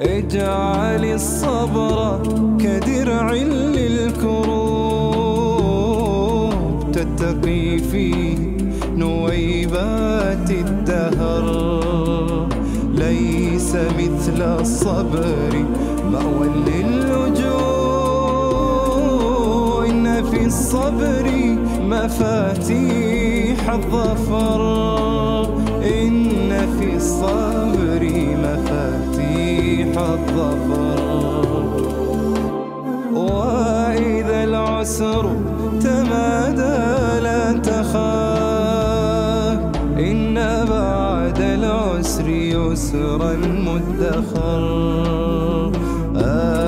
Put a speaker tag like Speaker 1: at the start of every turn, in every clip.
Speaker 1: اجعل الصبر كدرع للكروب. تتقي في نويبات الدهر. ليس مثل الصبر مأوى للوجوه. إن في الصبر مفاتيح الظفر. إن في الصبر مفاتيح الظفر. وإذا العسر تمادى لا تخاف إن بعد العسر يسرا مدخر.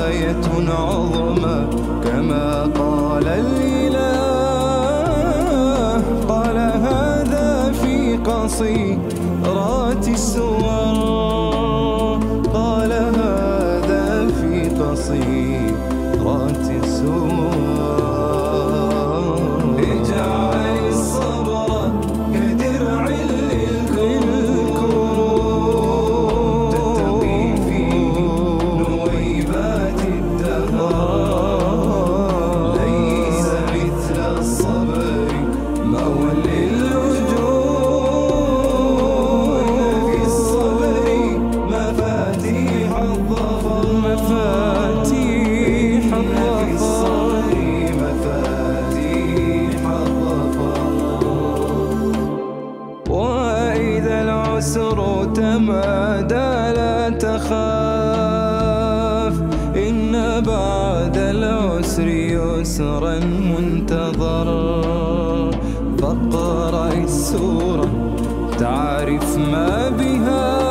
Speaker 1: آية عظمى كما قال الإله. قال هذا في قصيرات السور. في قصيرات السور اجعل الصبر كدرع للكروب تتقي فيه نويبات الدهر. ليس مثل الصبر مأوى تمادى لا تخاف. إن بعد العسر يسرا منتظر. فاقرأ السورة تعرف ما بها.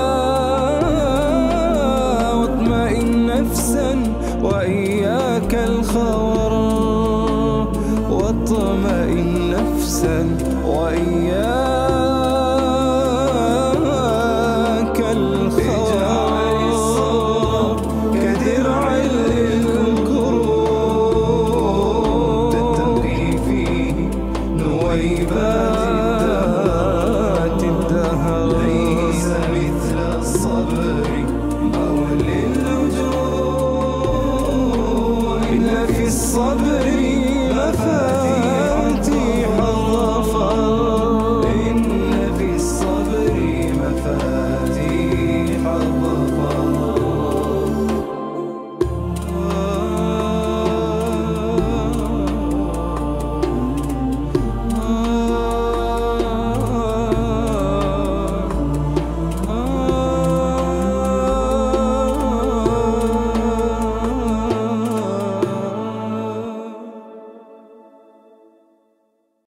Speaker 1: واطمئن نفسا وإياك الخور واطمئن نفسا وإياك غيبات الدهر. ليس مثل الصبر أو للوجوه إن في الصبر